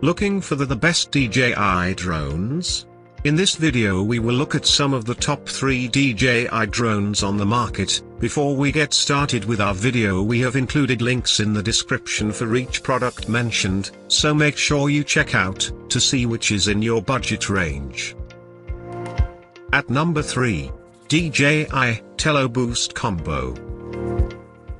Looking for the, the best DJI drones? In this video we will look at some of the top 3 DJI drones on the market. Before we get started with our video we have included links in the description for each product mentioned, so make sure you check out, to see which is in your budget range. At number 3. DJI Tello Boost Combo.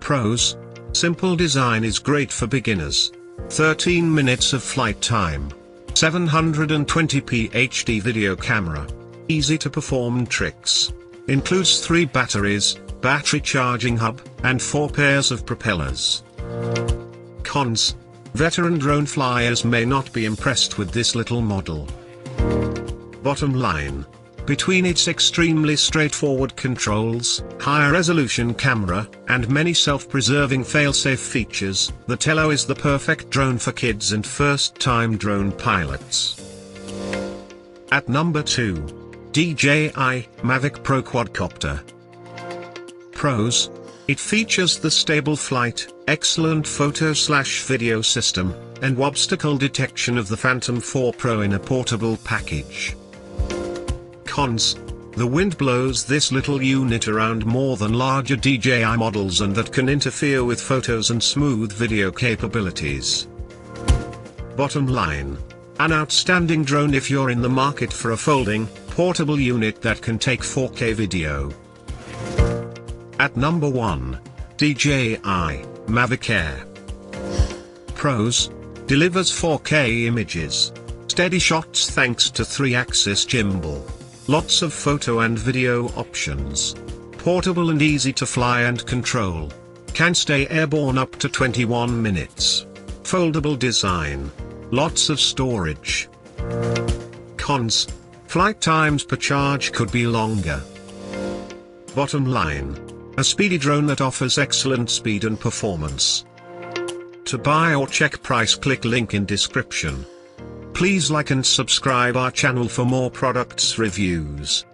Pros. Simple design is great for beginners. 13 minutes of flight time. 720p HD video camera. Easy to perform tricks. Includes 3 batteries, battery charging hub, and 4 pairs of propellers. Cons. Veteran drone flyers may not be impressed with this little model. Bottom line. Between its extremely straightforward controls, higher resolution camera, and many self-preserving fail-safe features, the Tello is the perfect drone for kids and first-time drone pilots. At number 2. DJI Mavic Pro Quadcopter. Pros. It features the stable flight, excellent photo-slash-video system, and obstacle detection of the Phantom 4 Pro in a portable package. Cons. The wind blows this little unit around more than larger DJI models and that can interfere with photos and smooth video capabilities. Bottom line. An outstanding drone if you're in the market for a folding, portable unit that can take 4K video. At number 1. DJI Mavic Air. Pros. Delivers 4K images. Steady shots thanks to 3-axis gimbal. Lots of photo and video options. Portable and easy to fly and control. Can stay airborne up to 21 minutes. Foldable design. Lots of storage. Cons. Flight times per charge could be longer. Bottom line. A speedy drone that offers excellent speed and performance. To buy or check price click link in description. Please like and subscribe our channel for more products reviews.